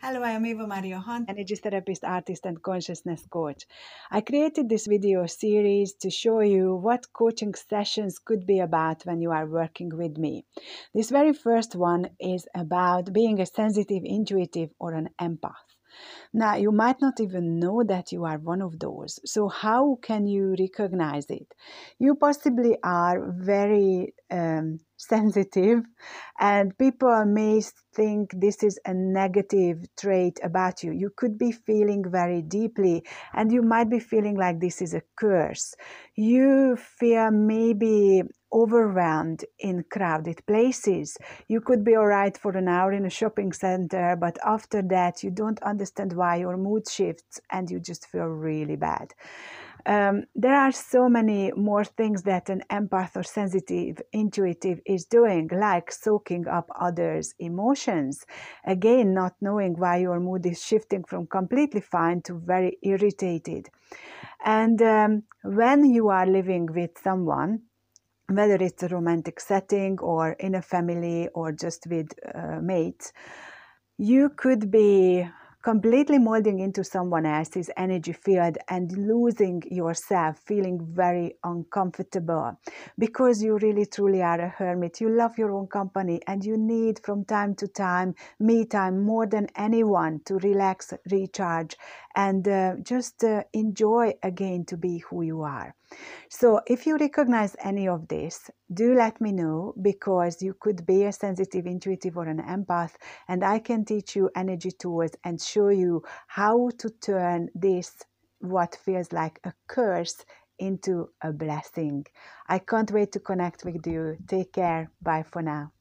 Hello, I am Eva Maria Hunt, energy therapist, artist, and consciousness coach. I created this video series to show you what coaching sessions could be about when you are working with me. This very first one is about being a sensitive, intuitive, or an empath. Now, you might not even know that you are one of those. So, how can you recognize it? You possibly are very um, sensitive, and people may think this is a negative trait about you. You could be feeling very deeply, and you might be feeling like this is a curse. You fear maybe overwhelmed in crowded places. You could be all right for an hour in a shopping center, but after that, you don't understand why your mood shifts and you just feel really bad. Um, there are so many more things that an empath or sensitive intuitive is doing, like soaking up others' emotions. Again, not knowing why your mood is shifting from completely fine to very irritated. And um, when you are living with someone, whether it's a romantic setting or in a family or just with uh, mates, you could be completely molding into someone else's energy field and losing yourself, feeling very uncomfortable because you really truly are a hermit. You love your own company and you need from time to time me time more than anyone to relax, recharge, and uh, just uh, enjoy again to be who you are. So, if you recognize any of this, do let me know because you could be a sensitive, intuitive, or an empath, and I can teach you energy tools and show you how to turn this, what feels like a curse, into a blessing. I can't wait to connect with you. Take care. Bye for now.